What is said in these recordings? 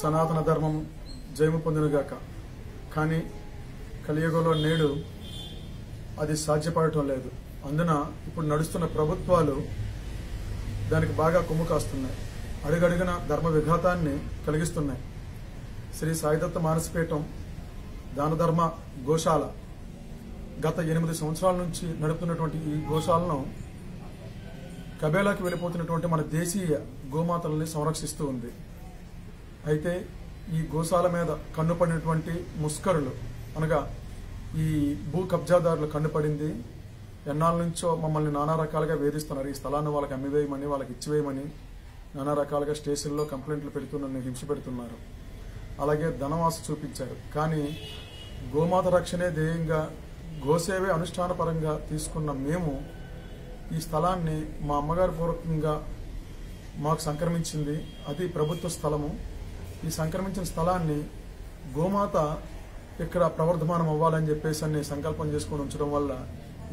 సనాతన ధర్మం జయము పొందినగాక. కానీ కలియుగంలో నేడు అది సాధ్యపడటం లేదు. అందున ఇప్పుడు నడుస్తున్న ప్రభుత్వాలు దానికి బాగా కొమ్ము కాస్తున్నాయి. అడుగడుగున ధర్మ విఘాతాన్ని కలిగిస్తున్నాయి. శ్రీ సాయిదత్త మానసపీఠం దాన ధర్మ గోశాల గత ఎనిమిది సంవత్సరాల నుంచి నడుపుతున్నటువంటి ఈ గోశాలను కబేలాకి వెళ్ళిపోతున్నటువంటి మన దేశీయ గోమాతలని సంరక్షిస్తూ ఉంది. అయితే ఈ గోశాల మీద కన్నుపడినటువంటి ముస్కరులు అనగా ఈ భూ కబ్జాదారులు కన్నుపడింది ఎన్నాళ్ళ నుంచో మమ్మల్ని నానా రకాలుగా వేధిస్తున్నారు. ఈ స్థలాన్ని వాళ్ళకి అమ్మివేయమని వాళ్ళకి ఇచ్చివేయమని నానా రకాలుగా స్టేషన్లో కంప్లైంట్లు పెడుతున్న హింస పెడుతున్నారు. అలాగే ధనవాస చూపించారు. కానీ గోమాత రక్షణే ధ్యేయంగా గోసేవే అనుష్ఠానపరంగా తీసుకున్న మేము ఈ స్థలాన్ని మా అమ్మగారి పూర్వకంగా మాకు సంక్రమించింది. అది ప్రభుత్వ స్థలము. ఈ సంక్రమించిన స్థలాన్ని గోమాత ఇక్కడ ప్రవర్ధమానం అవ్వాలని చెప్పేసి అన్ని సంకల్పం చేసుకుని ఉంచడం వల్ల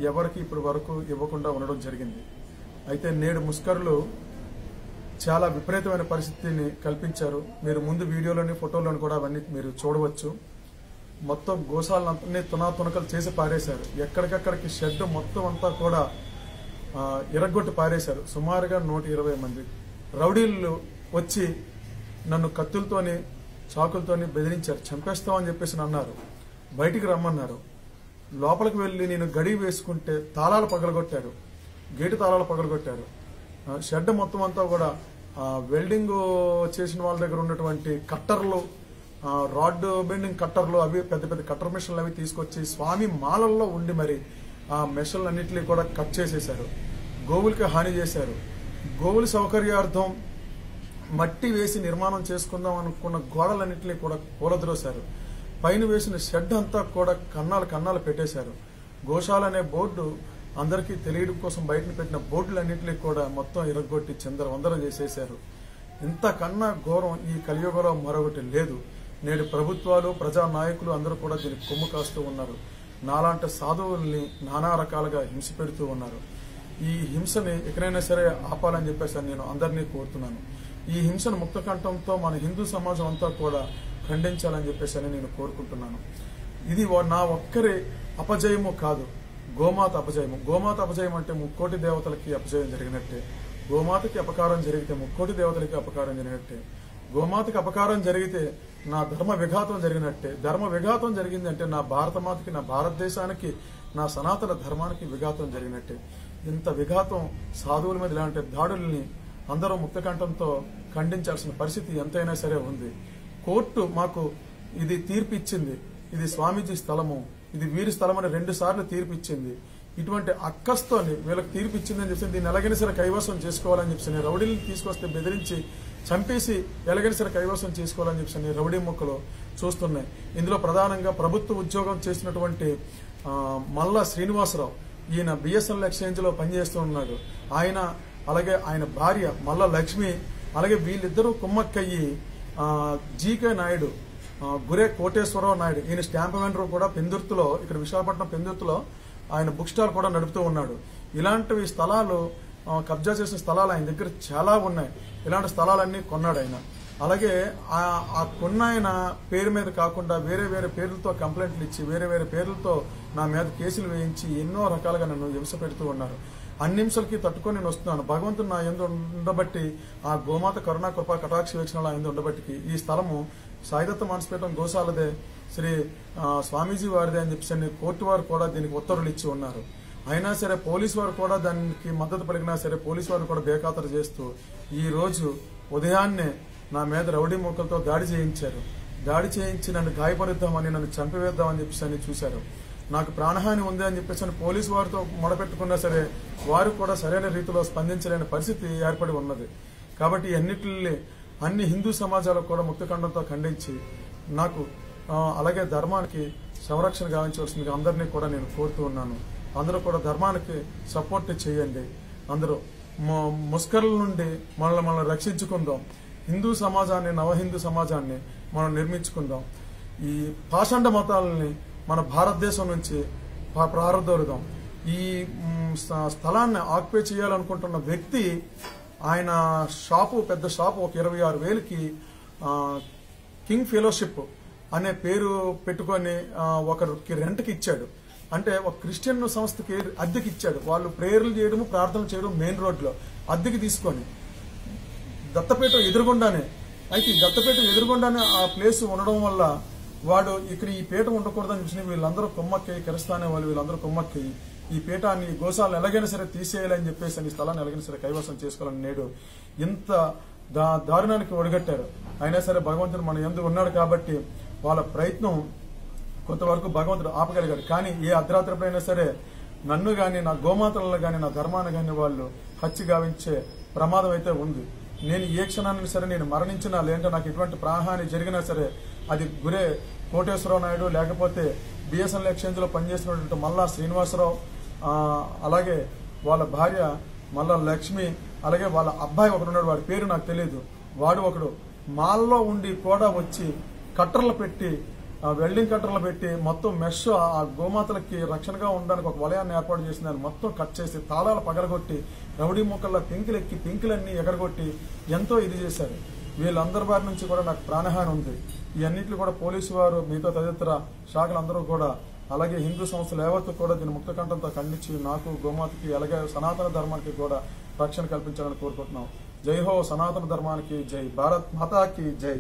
ఎవరికి ఇప్పటి వరకు ఇవ్వకుండా ఉండడం జరిగింది. అయితే నేడు ముస్కర్లు చాలా విపరీతమైన పరిస్థితిని కల్పించారు. మీరు ముందు వీడియోలోని ఫోటోలోని కూడా అవన్నీ మీరు చూడవచ్చు. మొత్తం గోశాలన్నీ తునాతునకలు చేసి పారేశారు. ఎక్కడికక్కడికి షెడ్ మొత్తం అంతా కూడా ఆ, పారేశారు. సుమారుగా నూట ఇరవై మంది రౌడీలు వచ్చి నన్ను కత్తులతోని చాకులతోని బెదిరించారు. చంపేస్తామని చెప్పేసి అన్నారు బయటికి రమ్మన్నారు. లోపలికి వెళ్ళి నేను గడి వేసుకుంటే తాళాలు పగలగొట్టారు. గేటు తాళాలు పగలగొట్టారు. షెడ్ మొత్తం అంతా కూడా ఆ, వెల్డింగ్ చేసిన వాళ్ళ దగ్గర ఉన్నటువంటి కట్టర్లు రాడ్ బెండింగ్ కట్టర్లు అవి పెద్ద పెద్ద కట్టర్ మిషన్లు అవి తీసుకొచ్చి స్వామి మాలల్లో ఉండి మరి ఆ మెషన్లన్నింటినీ కూడా కట్ చేసేశారు. గోవులకి హాని చేశారు. గోవుల సౌకర్యార్థం మట్టి వేసి నిర్మాణం చేసుకుందాం అనుకున్న గోడలన్నింటినీ కూడా కూలద్రోశారు. పైన వేసిన షెడ్ అంతా కూడా కన్నాలు కన్నాలు పెట్టేశారు. గోశాల అనే బోర్డు అందరికీ తెలియడం కోసం బయటను పెట్టిన బోర్డులన్నింటినీ కూడా మొత్తం ఇరగొట్టి చిందర వందరం చేసేశారు ఇంతకన్నా ఘోరం ఈ కలియుగలో మరొకటి లేదు. నేడు ప్రభుత్వాలు ప్రజా నాయకులు అందరూ కూడా దీనికి కొమ్ము కాస్తూ ఉన్నారు. నాలాంటి సాధువుల్ని నానా రకాలుగా హింస పెడుతూ ఉన్నారు. ఈ హింసని ఎక్కడైనా సరే ఆపాలని చెప్పేసి నేను అందరినీ కోరుతున్నాను. ఈ హింసను ముక్తకంఠంతో మన హిందూ సమాజం అంతా కూడా ఖండించాలని చెప్పేసి అని నేను కోరుకుంటున్నాను. ఇది నా ఒక్కరి అపజయము కాదు. గోమాత అపజయము. గోమాత అపజయం అంటే ముక్కోటి దేవతలకి అపజయం జరిగినట్టే. గోమాతకి అపకారం జరిగితే ముక్కోటి దేవతలకి అపకారం జరిగినట్టే. గోమాతకి అపకారం జరిగితే నా ధర్మ విఘాతం జరిగినట్టే ధర్మ విఘాతం జరిగిందంటే నా భారతమాతకి నా భారతదేశానికి నా సనాతన ధర్మానికి విఘాతం జరిగినట్టే. ఇంత విఘాతం సాధువుల మీద ఇలాంటి దాడుల్ని అందరూ ముక్తకంఠంతో ఖండించాల్సిన పరిస్థితి ఎంతైనా సరే ఉంది. కోర్టు మాకు ఇది తీర్పు ఇచ్చింది ఇది స్వామీజీ స్థలము. ఇది వీరి స్థలం అని రెండు సార్లు తీర్పు ఇచ్చింది ఇటువంటి అక్కస్తోని వీళ్ళకి తీర్పు ఇచ్చిందని చెప్పి దీన్ని ఎలాగైనా సరే కైవసం చేసుకోవాలని చెప్పి రౌడీని తీసుకొస్తే బెదిరించి చంపేసి ఎలాగైనా కైవసం చేసుకోవాలని చెప్పి రౌడీ మొక్కలు చూస్తున్నాయి. ఇందులో ప్రధానంగా ప్రభుత్వ ఉద్యోగం చేసినటువంటి మల్లా శ్రీనివాసరావు. ఈయన బిఎస్ఎన్ఎల్ ఎక్స్చేంజ్లో పనిచేస్తూ ఉన్నాడు ఆయన అలాగే ఆయన భార్య మల్ల లక్ష్మి అలాగే వీళ్ళిద్దరూ కుమ్మక్కయ్యి జీకే నాయుడు గురే కోటేశ్వరరావు నాయుడు. ఈయన స్టాంప్ వెండర్ కూడా పెందుర్తిలో ఇక్కడ విశాఖపట్నం పెందుర్తిలో ఆయన బుక్ స్టాల్ కూడా నడుపుతూ ఉన్నాడు. ఇలాంటివి స్థలాలు కబ్జా చేసిన స్థలాలు ఆయన దగ్గర చాలా ఉన్నాయి. ఇలాంటి స్థలాలన్నీ కొన్నాడు ఆయన. అలాగే ఆ కొన్న ఆయన పేరు మీద కాకుండా వేరే వేరే పేర్లతో కంప్లైంట్లు ఇచ్చి వేరే వేరే పేర్లతో నా మీద కేసులు వేయించి ఎన్నో రకాలుగా నన్ను హింస పెడుతూ ఉన్నారు. అన్ని హింసలకి తట్టుకొని నేను వస్తున్నాను. భగవంతుడు నా ఎందు ఉండబట్టి ఆ గోమాత కరుణా కృపా కటాక్ష వేక్షణలో ఎందు ఉండబట్టి ఈ స్థలము సాయిదత్త మానసపీఠం గోశాలదే. శ్రీ స్వామీజీ వారిదే అని చెప్పేసి కోర్టు వారు కూడా దీనికి ఉత్తర్వులు ఇచ్చి ఉన్నారు. అయినా సరే పోలీసు వారు కూడా దానికి మద్దతు పలికినా సరే పోలీసు వారు కూడా బేఖాతరు చేస్తూ ఈ రోజు ఉదయాన్నే నా మీద రౌడీ మొక్కలతో దాడి చేయించారు. దాడి చేయించి నన్ను గాయపరుద్దామని నన్ను చంపివేద్దామని చెప్పేసి అని చూశారు. నాకు ప్రాణహాని ఉంది అని చెప్పేసి అని పోలీసు వారితో మొడపెట్టుకున్నా సరే వారు కూడా సరైన రీతిలో స్పందించలేని పరిస్థితి ఏర్పడి ఉన్నది. కాబట్టి ఈ అన్నిటిని అన్ని హిందూ సమాజాలకు కూడా ముక్తఖండంతో ఖండించి నాకు అలాగే ధర్మానికి సంరక్షణ గావించవలసిందిగా అందరినీ కూడా నేను కోరుతూ ఉన్నాను. అందరూ కూడా ధర్మానికి సపోర్ట్ చేయండి. అందరూ ముస్కర్ల నుండి మనల్ని మనం రక్షించుకుందాం. హిందూ సమాజాన్ని నవ హిందూ సమాజాన్ని మనం నిర్మించుకుందాం. ఈ పాషండ మతాలని మన భారతదేశం నుంచి పా- ఈ స్థ- స్థలాన్ని ఆక్యుపై చేయాలనుకుంటున్న వ్యక్తి ఆయన షాపు పెద్ద షాపు ఒక ఇరవై ఆరు వేలకి కింగ్ ఫెలోషిప్ అనే పేరు పెట్టుకొని ఒకరికి రెంట్కి ఇచ్చాడు. అంటే ఒక క్రిస్టియన్ సంస్థకి అద్దెకి ఇచ్చాడు వాళ్ళు ప్రేయర్లు చేయడము ప్రార్థన చేయడం మెయిన్ రోడ్లో. అద్దెకి తీసుకొని దత్తపేట ఎదురుగుండానే అయితే దత్తపేట ఎదురుగుండానే ఆ ప్లేస్ ఉండడం వల్ల వాడు ఇక్కడ ఈ పీట ఉండకూడదని చూసిన వీళ్ళందరూ కొమ్మక్కేయి కరిస్తానే వాళ్ళు వీళ్ళందరూ కొమ్మక్కేయి. ఈ పీఠాన్ని ఈ గోశాలను ఎలాగైనా సరే తీసేయాలని చెప్పేసి ఈ స్థలాన్ని ఎలాగైనా సరే కైవసం చేసుకోవాలని నేడు ఇంత దా దారుణానికి ఒడిగట్టారు. అయినా సరే భగవంతుడు మన ఎందుకు ఉన్నాడు కాబట్టి వాళ్ళ ప్రయత్నం కొంతవరకు భగవంతుడు ఆపగలిగాడు. కానీ ఏ అర్ధరాత్రిపైనా సరే నన్ను గాని నా గోమాతలను గాని నా ధర్మాన్ని గాని వాళ్ళు హత్య గావించే ప్రమాదం అయితే ఉంది. నేను ఏ క్షణాన్ని సరే నేను మరణించినా లేదంటే నాకు ఎటువంటి ప్రాణహాని జరిగినా సరే అది గురే కోటేశ్వరరావు నాయుడు లేకపోతే బిఎస్ఎన్ఎల్ ఎక్స్చేంజ్లో పనిచేసినటువంటి మల్లా శ్రీనివాసరావు అలాగే వాళ్ళ భార్య మల్లా లక్ష్మి అలాగే వాళ్ళ అబ్బాయి ఒకడు ఉన్నాడు. వాడి పేరు నాకు తెలియదు వాడు ఒకడు మాల్లో ఉండి కూడా వచ్చి కట్టర్లు పెట్టి వెల్డింగ్ కట్టర్లు పెట్టి మొత్తం మెష్ ఆ గోమాతలకి రక్షణగా ఉండడానికి ఒక వలయాన్ని ఏర్పాటు చేసిన దాన్ని మొత్తం కట్ చేసి తాళాలు పగలగొట్టి రౌడీ మొక్కల్లో పెంకులెక్కి పెంకులన్నీ ఎగరగొట్టి ఎంతో ఇది చేశారు. వీళ్ళందరి బారి నుంచి కూడా నాకు ప్రాణహాని ఉంది. ఈ కూడా పోలీసు వారు మీతో తదితర శాఖలందరూ కూడా అలాగే హిందూ సంస్థలు యావత్తు కూడా దీన్ని ముక్తకంఠంతో ఖండించి నాకు గోమాతకి అలాగే సనాతన ధర్మానికి కూడా రక్షణ కల్పించాలని కోరుకుంటున్నాం. జై హో సనాతన ధర్మానికి జై భారత్ మాతాకి జై.